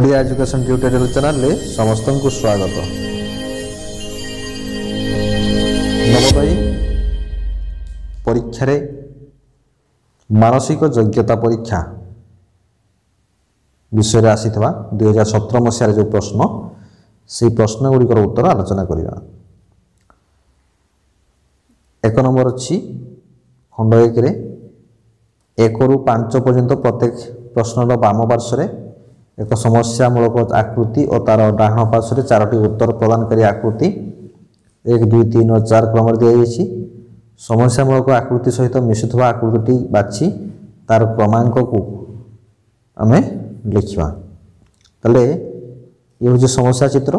Odia education tutorial ଚ୍ୟାନେଲରେ ସମସ୍ତଙ୍କୁ ସ୍ୱାଗତ ନବୋଦୟୀ ପରୀକ୍ଷାରେ ମାନସିକ ଯୋଗ୍ୟତା ପରୀକ୍ଷା ବିଷୟରେ ଆସିଥିବା ଦୁଇ ହଜାର ସତର ମସିହାରେ ଯେଉଁ ପ୍ରଶ୍ନ ସେହି ପ୍ରଶ୍ନ ଗୁଡ଼ିକର ଉତ୍ତର ଆଲୋଚନା କରିବା ଏକ ନମ୍ବର ଅଛି ଖଣ୍ଡ ଏକରେ ଏକରୁ ପାଞ୍ଚ ପର୍ଯ୍ୟନ୍ତ ପ୍ରତ୍ୟେକ ପ୍ରଶ୍ନର ବାମ ପାର୍ଶ୍ୱରେ ଏକ ସମସ୍ୟାମୂଳକ ଆକୃତି ଓ ତା'ର ଡାହାଣ ପାର୍ଶ୍ୱରେ ଚାରୋଟି ଉତ୍ତର ପ୍ରଦାନକାରୀ ଆକୃତି ଏକ ଦୁଇ ତିନି ଓ ଚାରି କ୍ରମରେ ଦିଆଯାଇଛି ସମସ୍ୟାମୂଳକ ଆକୃତି ସହିତ ମିଶୁଥିବା ଆକୃତିଟି ବାଛି ତା'ର କ୍ରମାଙ୍କକୁ ଆମେ ଲେଖିବା ତାହେଲେ ଇଏ ହେଉଛି ସମସ୍ୟା ଚିତ୍ର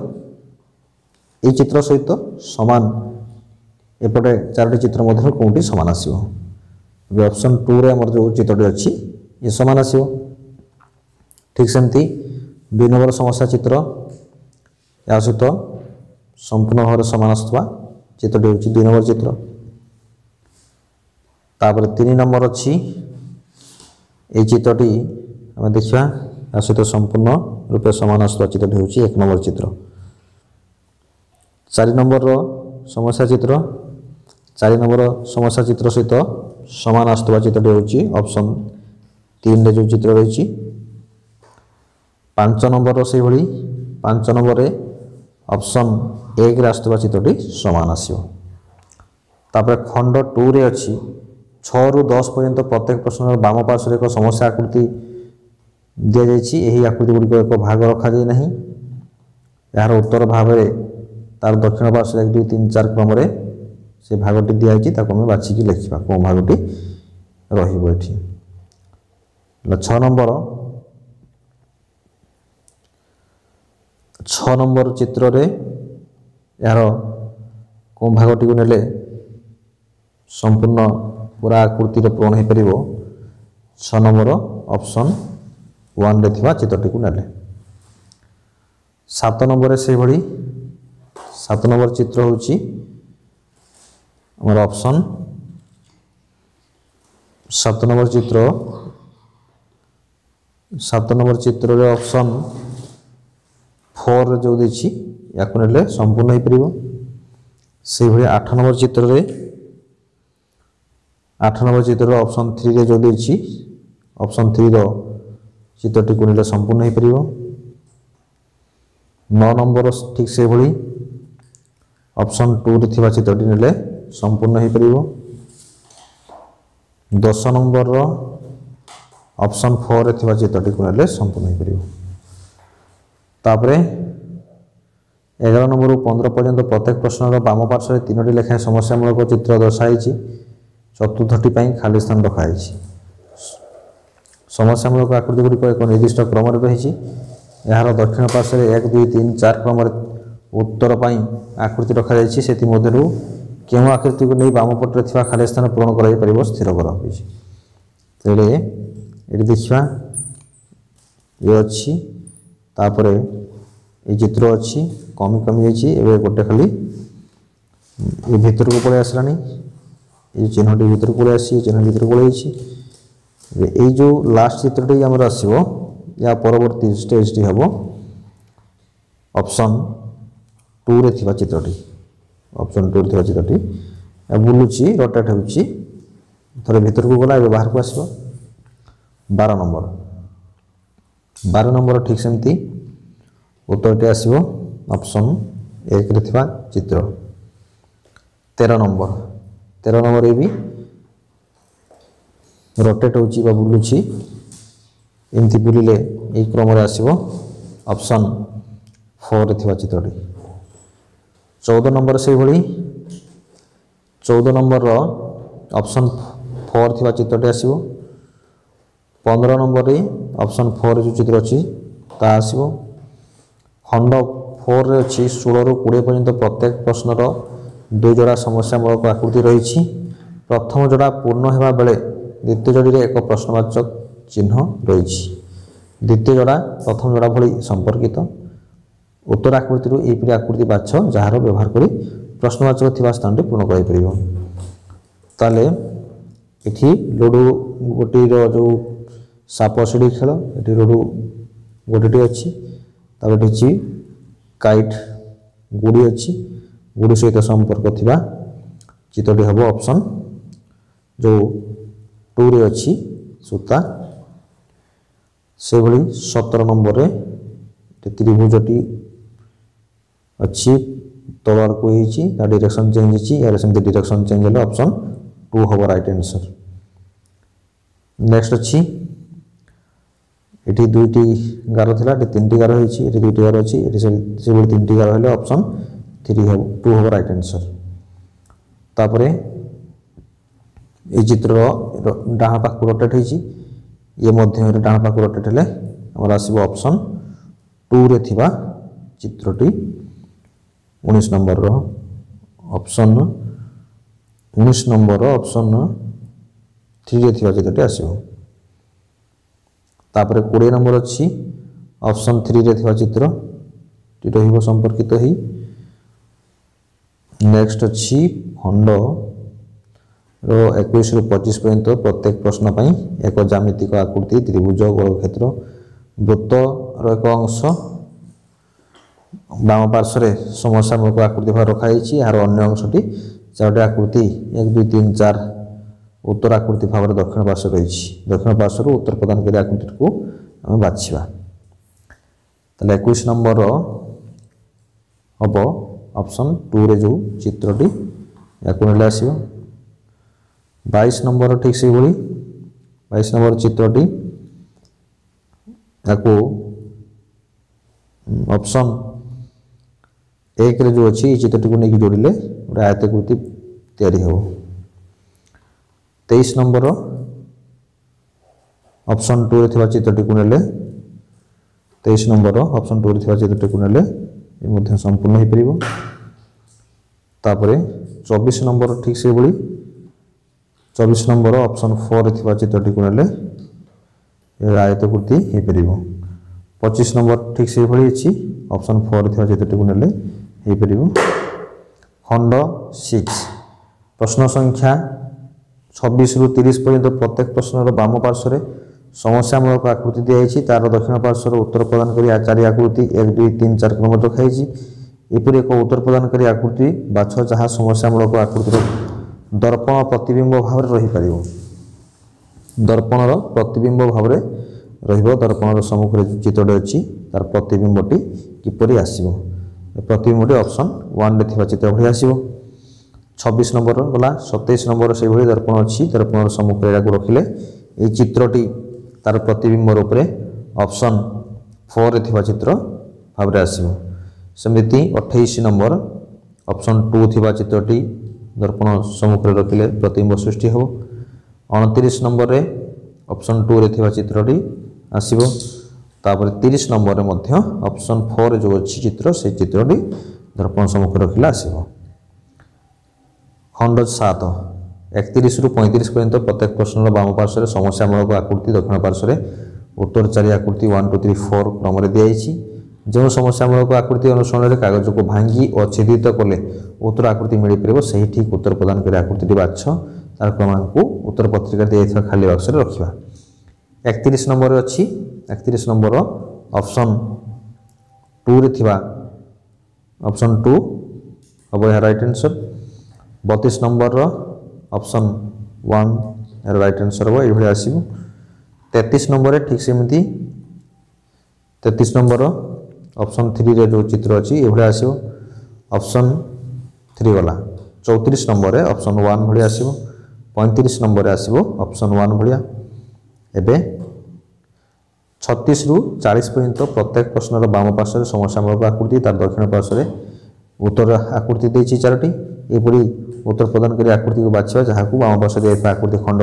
এই চিত্র সহিত সমান এপটে চারোটি চিত্র মধ্যে কোনটি সমান আসব অপশন টু রে আমার যে চিত্রটি অছি ইয়ে সমান আসব ଠିକ୍ ସେମିତି ଦୁଇ ନମ୍ବର ସମସ୍ୟା ଚିତ୍ର ଏହା ସହିତ ସମ୍ପୂର୍ଣ୍ଣ ଭାବରେ ସମାନ ଆସୁଥିବା ଚିତ୍ରଟି ହେଉଛି ଦୁଇ ନମ୍ବର ଚିତ୍ର ତାପରେ ତିନି ନମ୍ବର ଅଛି ଏହି ଚିତ୍ରଟି ଆମେ ଦେଖିବା ଏହା ସହିତ ସମ୍ପୂର୍ଣ୍ଣ ରୂପେ ସମାନ ଆସୁଥିବା ଚିତ୍ରଟି ହେଉଛି ଏକ ନମ୍ବର ଚିତ୍ର ଚାରି ନମ୍ବରର ସମସ୍ୟା ଚିତ୍ର ଚାରି ନମ୍ବର ସମସ୍ୟା ଚିତ୍ର ସହିତ ସମାନ ଆସୁଥିବା ଚିତ୍ରଟି ହେଉଛି ଅପସନ୍ ତିନିରେ ଯେଉଁ ଚିତ୍ର ରହିଛି ପାଞ୍ଚ ନମ୍ବରର ସେହିଭଳି ପାଞ୍ଚ ନମ୍ବରରେ ଅପସନ୍ ଏକରେ ଆସୁଥିବା ଚିତ୍ରଟି ସମାନ ଆସିବ ତାପରେ ଖଣ୍ଡ ଟୁରେ ଅଛି ଛଅରୁ ଦଶ ପର୍ଯ୍ୟନ୍ତ ପ୍ରତ୍ୟେକ ପ୍ରଶ୍ନର ବାମ ପାର୍ଶ୍ୱରେ ଏକ ସମସ୍ୟା ଆକୃତି ଦିଆଯାଇଛି ଏହି ଆକୃତି ଗୁଡ଼ିକ ଏକ ଭାଗ ରଖାଯାଇ ନାହିଁ ଏହାର ଉତ୍ତର ଭାବରେ ତାର ଦକ୍ଷିଣ ପାର୍ଶ୍ୱରେ ଏକ ଦୁଇ ତିନି ଚାରି କ୍ରମରେ ସେ ଭାଗଟି ଦିଆହେଇଛି ତାକୁ ଆମେ ବାଛିକି ଲେଖିବା କେଉଁ ଭାଗଟି ରହିବ ଏଠି ଛଅ ନମ୍ବର ଛଅ ନମ୍ବର ଚିତ୍ରରେ ଏହାର କେଉଁ ଭାଗଟିକୁ ନେଲେ ସମ୍ପୂର୍ଣ୍ଣ ପୁରା ଆକୃତିରେ ପୂରଣ ହୋଇପାରିବ ଛଅ ନମ୍ବର ଅପସନ୍ ୱାନ୍ରେ ଥିବା ଚିତ୍ରଟିକୁ ନେଲେ ସାତ ନମ୍ବରରେ ସେହିଭଳି ସାତ ନମ୍ବର ଚିତ୍ର ହେଉଛି ଆମର ଅପସନ୍ ସାତ ନମ୍ବର ଚିତ୍ର ସାତ ନମ୍ବର ଚିତ୍ରରେ ଅପସନ୍ ଫୋର୍ ଯେଉଁ ଦେଇଛି ୟାକୁ ନେଲେ ସମ୍ପୂର୍ଣ୍ଣ ହୋଇପାରିବ ସେହିଭଳି ଆଠ ନମ୍ବର ଚିତ୍ରରେ ଆଠ ନମ୍ବର ଚିତ୍ରର ଅପସନ୍ ଥ୍ରୀରେ ଯେଉଁ ଦେଇଛି ଅପସନ୍ ଥ୍ରୀର ଚିତ୍ରଟିକୁ ନେଲେ ସମ୍ପୂର୍ଣ୍ଣ ହୋଇପାରିବ ନଅ ନମ୍ବର ଠିକ୍ ସେହିଭଳି ଅପସନ୍ ଟୁରେ ଥିବା ଚିତ୍ରଟି ନେଲେ ସମ୍ପୂର୍ଣ୍ଣ ହୋଇପାରିବ ଦଶ ନମ୍ବରର ଅପସନ୍ ଫୋର୍ରେ ଥିବା ଚିତ୍ରଟିକୁ ନେଲେ ସମ୍ପୂର୍ଣ୍ଣ ହୋଇପାରିବ তাপরে এগারো নম্বরରୁ পনেরো পর্যন্ত প্রত্যেক প্রশ্নর বাম পার্শ্বে তিনোটি লেখায় সমস্যামূলক চিত্র দর্শাইছি চতুর্থটি পাই খালি স্থান রখা হয়েছে সমস্যামূলক আকৃতিগুড়ি এক নির্দিষ্ট ক্রমরে রয়েছে এর দক্ষিণ পার্শ্বে এক দুই তিন চার ক্রমরে উত্তর পাই আকৃতি রখা যাইছে সেমধ্যে কেউ আকৃতিকে নিয়ে বামপটে থাকা খালি স্থান পূরণ করা যাইপার স্থির করা হয়েছে তেমনি এটি দেখা ইয়ে অ ତାପରେ ଏ ଚିତ୍ର ଅଛି କମି କମି ଯାଇଛି ଏବେ ଗୋଟେ ଖାଲି ଏ ଭିତରକୁ ପଳେଇ ଆସିଲାଣି ଏ ଚିହ୍ନଟି ଭିତରକୁ ପଳେଇ ଆସିଛି ଚିହ୍ନ ଭିତରକୁ ପଳେଇ ଯାଇଛି ଏବେ ଏଇ ଯେଉଁ ଲାଷ୍ଟ ଚିତ୍ରଟି ଆମର ଆସିବ ୟା ପରବର୍ତ୍ତୀ ଷ୍ଟେଜ୍ଟି ହେବ ଅପସନ୍ ଟୁରେ ଥିବା ଚିତ୍ରଟି ଅପସନ୍ ଟୁରେ ଥିବା ଚିତ୍ରଟି ବୁଲୁଛି ରୋଟେଟ୍ ହେଉଛି ଥରେ ଭିତରକୁ ଗଲା ଏବେ ବାହାରକୁ ଆସିବ ବାର ନମ୍ବର ବାର ନମ୍ବର ଠିକ୍ ସେମିତି ଉତ୍ତରଟି ଆସିବ ଅପସନ୍ ଏକରେ ଥିବା ଚିତ୍ର ତେର ନମ୍ବର ତେର ନମ୍ବରରେ ବି ରୋଟେଟ୍ ହେଉଛି ବା ବୁଲୁଛି ଏମିତି ବୁଲିଲେ ଏହି କ୍ରମରେ ଆସିବ ଅପସନ୍ ଫୋର୍ରେ ଥିବା ଚିତ୍ରଟି ଚଉଦ ନମ୍ବର ସେହିଭଳି ଚଉଦ ନମ୍ବରର ଅପସନ୍ ଫୋର୍ ଥିବା ଚିତ୍ରଟି ଆସିବ ପନ୍ଦର ନମ୍ବରରେ ଅପସନ୍ ଫୋର୍ରେ ଯେଉଁ ଚିତ୍ର ଅଛି ତାହା ଆସିବ ଖଣ୍ଡ ଫୋର୍ରେ ଅଛି ଷୋହଳରୁ କୋଡ଼ିଏ ପର୍ଯ୍ୟନ୍ତ ପ୍ରତ୍ୟେକ ପ୍ରଶ୍ନର ଦୁଇଯୋଡ଼ା ସମସ୍ୟାମୂଳକ ଆକୃତି ରହିଛି ପ୍ରଥମ ଯୋଡ଼ା ପୂର୍ଣ୍ଣ ହେବା ବେଳେ ଦ୍ୱିତୀୟ ଯୋଡ଼ିରେ ଏକ ପ୍ରଶ୍ନବାଚକ ଚିହ୍ନ ରହିଛି ଦ୍ୱିତୀୟ ଯୋଡ଼ା ପ୍ରଥମ ଯୋଡ଼ା ଭଳି ସମ୍ପର୍କିତ ଉତ୍ତର ଆକୃତିରୁ ଏହିପରି ଆକୃତି ବାଛ ଯାହାର ବ୍ୟବହାର କରି ପ୍ରଶ୍ନବାଚକ ଥିବା ସ୍ଥାନରେ ପୂର୍ଣ୍ଣ କରାଯାଇପାରିବ ତାହେଲେ ଏଠି ଲୁଡ଼ୁ ଗୋଟିର ଯେଉଁ ସାପ ସିଡ଼ି ଖେଳ ଏଠି ଲୁଡ଼ୁ ଗୋଟେଟି ଅଛି ତାପରେ ଏଠି ଅଛି କାଇଟ୍ ଗୁଡ଼ି ଅଛି ଗୁଡ଼ି ସହିତ ସମ୍ପର୍କ ଥିବା ଚିତ୍ରଟି ହେବ ଅପସନ୍ ଯେଉଁ ଟୁରେ ଅଛି ସୂତା ସେଭଳି ସତର ନମ୍ବରରେ ତ୍ରିଭୁଜଟି ଅଛି ତଳକୁ ହେଇଛି ତା ଡିରେକ୍ସନ୍ ଚେଞ୍ଜ ହେଇଛି ଏହାର ସେମିତି ଡିରେକ୍ସନ୍ ଚେଞ୍ଜ ହେଲେ ଅପସନ୍ ଟୁ ହେବ ରାଇଟ୍ ଆନ୍ସର୍ ନେକ୍ସଟ ଅଛି এটি দুইটি গার লা এটি তিনটি গার হয়েছে এটি দুইটি গার অছি এটি সেভাবে তিনটি গার হলে অপশন থ্রি হব টু হব রাইট আনসর তাপরে এই চিত্র ডাহা পাখ রোটেট হয়েছি ইয়ে মধ্যে ডাহা পাখ রোটেট হলে আমার আসব অপশন টুরে থিবা চিত্রটি উনিশ নম্বর অপশন উনিশ নম্বর অপশন থ্রিরে থিবা চিত্রটি আসব ତାପରେ କୋଡ଼ିଏ ନମ୍ବର ଅଛି ଅପସନ୍ ଥ୍ରୀରେ ଥିବା ଚିତ୍ରଟି ରହିବ ସମ୍ପର୍କିତ ହେଇ ନେକ୍ସଟ ଅଛି ଖଣ୍ଡର ଏକୋଇଶରୁ ପଚିଶ ପର୍ଯ୍ୟନ୍ତ ପ୍ରତ୍ୟେକ ପ୍ରଶ୍ନ ପାଇଁ ଏକ ଜ୍ୟାମିତିକ ଆକୃତି ତ୍ରିଭୁଜ ଗୋଳକ୍ଷେତ୍ର ବୃତ୍ତର ଏକ ଅଂଶ ବାମ ପାର୍ଶ୍ୱରେ ସମସ୍ୟାମୂଳକ ଆକୃତି ଭାବେ ରଖାଯାଇଛି ଏହାର ଅନ୍ୟ ଅଂଶଟି ଚାରୋଟି ଆକୃତି ଏକ ଦୁଇ ତିନି ଚାରି ଉତ୍ତର ଆକୃତି ଭାବରେ ଦକ୍ଷିଣ ପାର୍ଶ୍ୱ ରହିଛି ଦକ୍ଷିଣ ପାର୍ଶ୍ୱରୁ ଉତ୍ତର ପ୍ରଦାନ କରି ଆକୃତିଟିକୁ ଆମେ ବାଛିବା ତାହେଲେ ଏକୋଇଶ ନମ୍ବର ହେବ ଅପସନ୍ ଟୁରେ ଯେଉଁ ଚିତ୍ରଟି ୟାକୁ ନେଲେ ଆସିବ ବାଇଶ ନମ୍ବର ଠିକ୍ ସେଇଭଳି ବାଇଶ ନମ୍ବର ଚିତ୍ରଟି ତାକୁ ଅପସନ୍ ଏକରେ ଯେଉଁ ଅଛି ଏଇ ଚିତ୍ରଟିକୁ ନେଇକି ଯୋଡ଼ିଲେ ଗୋଟେ ଆୟତାକୃତି ତିଆରି ହେବ তেইশ নম্বর অপশন টুরে থাকা চিত্রটিকে নেলে তেইশ নম্বর অপশন টুরে থাকা চিত্রটিকে নেলে এ মধ্যে সম্পূর্ণ হয়েপার তাপরে চব্বিশ নম্বর ঠিক সেইভাবে চব্বিশ নম্বর অপশন ফোরে থাকা চিত্রটিকে নেলে এর আয়তকৃতি হয়েপার পঁচিশ নম্বর ঠিক সেইভাবে আছে অপশন ফোরে থাকা চিত্রটিকে নেলে হয়েপার খণ্ড সিক্স প্রশ্ন সংখ্যা ଛବିଶରୁ ତିରିଶ ପର୍ଯ୍ୟନ୍ତ ପ୍ରତ୍ୟେକ ପ୍ରଶ୍ନର ବାମ ପାର୍ଶ୍ୱରେ ସମସ୍ୟାମୂଳକ ଆକୃତି ଦିଆଯାଇଛି ତା'ର ଦକ୍ଷିଣ ପାର୍ଶ୍ୱର ଉତ୍ତର ପ୍ରଦାନ କରି ଚାରି ଆକୃତି ଏକ ଦୁଇ ତିନି ଚାରି କ୍ରମରେ ରଖାଯାଇଛି ଏପରି ଏକ ଉତ୍ତର ପ୍ରଦାନ କରି ଆକୃତି ବାଛ ଯାହା ସମସ୍ୟାମୂଳକ ଆକୃତିର ଦର୍ପଣ ପ୍ରତିବିମ୍ବ ଭାବରେ ରହିପାରିବ ଦର୍ପଣର ପ୍ରତିବିମ୍ବ ଭାବରେ ରହିବ ଦର୍ପଣର ସମ୍ମୁଖରେ ଚିତ୍ରଟି ଅଛି ତାର ପ୍ରତିବିମ୍ବଟି କିପରି ଆସିବ ପ୍ରତିବିମ୍ବଟି ଅପସନ୍ ୱାନ୍ରେ ଥିବା ଚିତ୍ର ଭଳି ଆସିବ ଛବିଶ ନମ୍ବର ଗଲା ସତେଇଶ ନମ୍ବର ସେଭଳି ଦର୍ପଣ ଅଛି ଦର୍ପଣର ସମ୍ମୁଖରେ ଏହାକୁ ରଖିଲେ ଏହି ଚିତ୍ରଟି ତାର ପ୍ରତିବିମ୍ବ ରୂପରେ ଅପସନ୍ ଫୋର୍ରେ ଥିବା ଚିତ୍ର ଭାବରେ ଆସିବ ସେମିତି ଅଠେଇଶ ନମ୍ବର ଅପସନ୍ ଟୁ ଥିବା ଚିତ୍ରଟି ଦର୍ପଣ ସମ୍ମୁଖରେ ରଖିଲେ ପ୍ରତିବିମ୍ବ ସୃଷ୍ଟି ହେବ ଅଣତିରିଶ ନମ୍ବରରେ ଅପସନ୍ ଟୁରେ ଥିବା ଚିତ୍ରଟି ଆସିବ ତାପରେ ତିରିଶ ନମ୍ବରରେ ମଧ୍ୟ ଅପସନ୍ ଫୋର୍ରେ ଯେଉଁ ଅଛି ଚିତ୍ର ସେ ଚିତ୍ରଟି ଦର୍ପଣ ସମ୍ମୁଖରେ ରଖିଲେ ଆସିବ খণ্ড সাত একত্রিশরু পঁয়ত্রিশ পর্যন্ত প্রত্যেক প্রশ্নর বাম পার্শ্বরে সমস্যামূলক আকৃতি দক্ষিণ পার্শ্বরে উত্তর চারি আকৃতি ওয়ান টু থ্রি ফোর ক্রমে দিয়েছি যে সমস্যামূলক আকৃতি অনুসরণে কাগজকে ভাঙ্গি ও ছেদিত কলে উত্তর আকৃতি মিলিপার সেই ঠিক উত্তর প্রদান করে আকৃতিটি বাছ তার ক্রমাঙ্ক উত্তর পত্রিকা দিয়ে খালি বাক্সরে রাখবা একত্রিশ নম্বরের অছি একত্রিশ নম্বর অপশন টুরে থিবা অপশন টু হব এর রাইট আনসর ବତିଶ ନମ୍ବରର ଅପସନ୍ ୱାନ୍ ରାଇଟ୍ ଆନ୍ସର୍ ହେବ ଏଇଭଳି ଆସିବ ତେତିଶ ନମ୍ବରରେ ଠିକ୍ ସେମିତି ତେତିଶ ନମ୍ବର ଅପସନ୍ ଥ୍ରୀରେ ଯେଉଁ ଚିତ୍ର ଅଛି ଏଇଭଳିଆ ଆସିବ ଅପସନ୍ ଥ୍ରୀ ଗଲା ଚଉତିରିଶ ନମ୍ବରରେ ଅପସନ୍ ୱାନ୍ ଭଳିଆ ଆସିବ ପଇଁତିରିଶ ନମ୍ବରରେ ଆସିବ ଅପସନ୍ ୱାନ୍ ଭଳିଆ ଏବେ ଛତିଶରୁ ଚାଳିଶ ପର୍ଯ୍ୟନ୍ତ ପ୍ରତ୍ୟେକ ପ୍ରଶ୍ନର ବାମ ପାର୍ଶ୍ୱରେ ସମସ୍ୟାମୂଳକ ଆକୃତି ତା'ର ଦକ୍ଷିଣ ପାର୍ଶ୍ୱରେ ଉତ୍ତର ଆକୃତି ଦେଇଛି ଚାରୋଟି ଏପରି ଉତ୍ତର ପ୍ରଦାନ କରି ଆକୃତିକୁ ବାଛିବା ଯାହାକୁ ବାମ ପାର୍ଶ୍ୱରେ ଏକ ଆକୃତି ଖଣ୍ଡ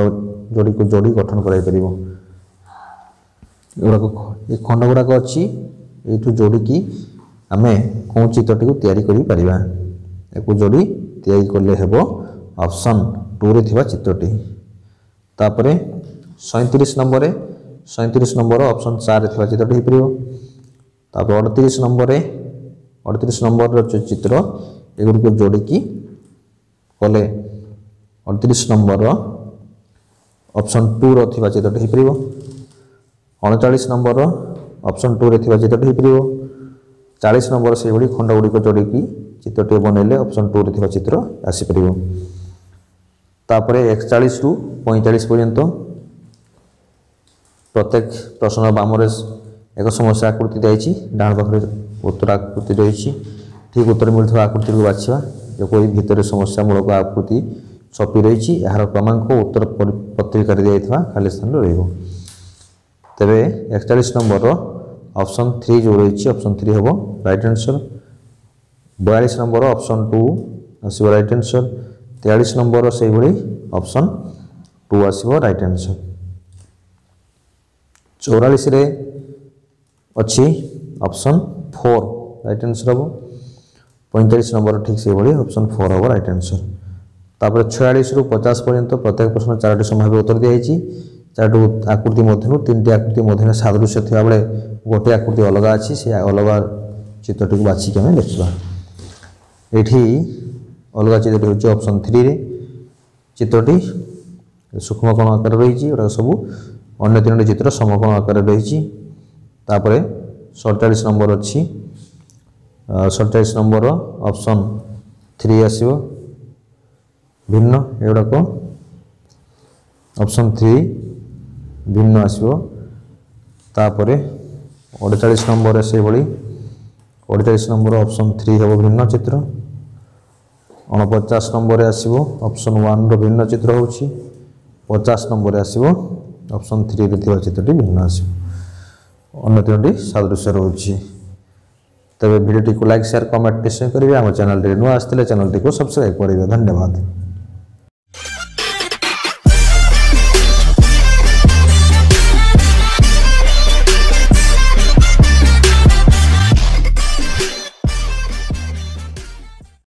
ଯୋଡ଼ିକୁ ଯୋଡ଼ି ଗଠନ କରାଯାଇପାରିବ ଏଗୁଡ଼ାକ ଏ ଖଣ୍ଡ ଗୁଡ଼ାକ ଅଛି ଏଇଠୁ ଯୋଡ଼ିକି ଆମେ କେଉଁ ଚିତ୍ରଟିକୁ ତିଆରି କରିପାରିବା ଏକୁ ଯୋଡ଼ି ତିଆରି କଲେ ହେବ ଅପସନ୍ ଟୁରେ ଥିବା ଚିତ୍ରଟି ତାପରେ ସଇଁତିରିଶ ନମ୍ବରରେ ସଇଁତିରିଶ ନମ୍ବର ଅପସନ୍ ଚାରିରେ ଥିବା ଚିତ୍ରଟି ହୋଇପାରିବ ତାପରେ ଅଡ଼ତିରିଶ ନମ୍ବରରେ ଅଡ଼ତିରିଶ ନମ୍ବରର ଚିତ୍ର ଏଗୁଡ଼ିକୁ ଯୋଡ଼ିକି କଲେ ଅଣତିରିଶ ନମ୍ବରର ଅପସନ୍ ଟୁର ଥିବା ଚିତ୍ରଟି ହୋଇପାରିବ ଅଣଚାଳିଶ ନମ୍ବରର ଅପସନ୍ ଟୁରେ ଥିବା ଚିତ୍ରଟି ହୋଇପାରିବ ଚାଳିଶ ନମ୍ବର ସେହିଭଳି ଖଣ୍ଡ ଗୁଡ଼ିକ ଯୋଡ଼ିକି ଚିତ୍ରଟିଏ ବନେଇଲେ ଅପସନ୍ ଟୁରେ ଥିବା ଚିତ୍ର ଆସିପାରିବ ତାପରେ ଏକଚାଳିଶରୁ ପଇଁଚାଳିଶ ପର୍ଯ୍ୟନ୍ତ ପ୍ରତ୍ୟେକ ପ୍ରଶ୍ନ ବାମରେ ଏକ ସମସ୍ୟା ଆକୃତି ଦିଆଯାଇଛି ଡାହାଣ ପାଖରେ ଉତ୍ତର ଆକୃତି ରହିଛି ଠିକ୍ ଉତ୍ତର ମିଳୁଥିବା ଆକୃତିକୁ ବାଛିବା ଯେପରି ଭିତରେ ସମସ୍ୟାମୂଳକ ଆକୃତି ଛପି ରହିଛି ଏହାର କ୍ରମାଙ୍କ ଉତ୍ତର ପତ୍ରିକାରେ ଦିଆଯାଇଥିବା ଖାଲି ସ୍ଥାନରେ ରହିବ ତେବେ ଏକଚାଳିଶ ନମ୍ବରର ଅପସନ୍ ଥ୍ରୀ ଯେଉଁ ରହିଛି ଅପସନ୍ ଥ୍ରୀ ହେବ ରାଇଟ୍ ଆନ୍ସର୍ ବୟାଳିଶ ନମ୍ବର ଅପସନ୍ ଟୁ ଆସିବ ରାଇଟ୍ ଆନ୍ସର୍ ତେୟାଳିଶ ନମ୍ବରର ସେହିଭଳି ଅପସନ୍ ଟୁ ଆସିବ ରାଇଟ୍ ଆନ୍ସର୍ ଚଉରାଳିଶରେ ଅଛି ଅପସନ୍ ଫୋର୍ ରାଇଟ୍ ଆନ୍ସର୍ ହେବ ପଇଁଚାଳିଶ ନମ୍ବର ଠିକ୍ ସେଭଳି ଅପସନ୍ ଫୋର୍ ହେବ ରାଇଟ୍ ଆନ୍ସର୍ ତାପରେ ଛୟାଳିଶରୁ ପଚାଶ ପର୍ଯ୍ୟନ୍ତ ପ୍ରତ୍ୟେକ ପ୍ରଶ୍ନ ଚାରୋଟି ସମୟ ଭାବେ ଉତ୍ତର ଦିଆଯାଇଛି ଚାରୋଟି ଆକୃତି ମଧ୍ୟରୁ ତିନିଟି ଆକୃତି ମଧ୍ୟରେ ସାଦୃଶ୍ୟ ଥିବାବେଳେ ଗୋଟିଏ ଆକୃତି ଅଲଗା ଅଛି ସେ ଅଲଗା ଚିତ୍ରଟିକୁ ବାଛିକି ଆମେ ଲେଖିବା ଏଠି ଅଲଗା ଚିତ୍ରଟି ହେଉଛି ଅପସନ୍ ଥ୍ରୀରେ ଚିତ୍ରଟି ସୂକ୍ଷ୍ମକୋଣ ଆକାରରେ ରହିଛି ଏଗୁଡ଼ାକ ସବୁ ଅନ୍ୟ ତିନୋଟି ଚିତ୍ର ସମକୋଣ ଆକାରରେ ରହିଛି ତାପରେ ସଡ଼ଚାଳିଶ ନମ୍ବର ଅଛି ସତେଇଶ ନମ୍ବର ଅପସନ୍ ଥ୍ରୀ ଆସିବ ଭିନ୍ନ ଏଗୁଡ଼ାକ ଅପସନ୍ ଥ୍ରୀ ଭିନ୍ନ ଆସିବ ତାପରେ ଅଡ଼ଚାଳିଶ ନମ୍ବର ସେଇଭଳି ଅଡ଼ଚାଳିଶ ନମ୍ବର ଅପସନ୍ ଥ୍ରୀ ହେବ ଭିନ୍ନ ଚିତ୍ର ଅଣପଚାଶ ନମ୍ବରରେ ଆସିବ ଅପସନ୍ ୱାନ୍ର ଭିନ୍ନ ଚିତ୍ର ହେଉଛି ପଚାଶ ନମ୍ବରରେ ଆସିବ ଅପସନ୍ ଥ୍ରୀରେ ଥିବା ଚିତ୍ରଟି ଭିନ୍ନ ଆସିବ ଅନ୍ୟ ତିନୋଟି ସାଦୃଶ୍ୟ ରହୁଛି तेज भिडियो को लाइक सेयार कमेंट निश्चय करेंगे आम चेल्टी नुआ आसते चैनल को सब्सक्राइब करेंगे धन्यवाद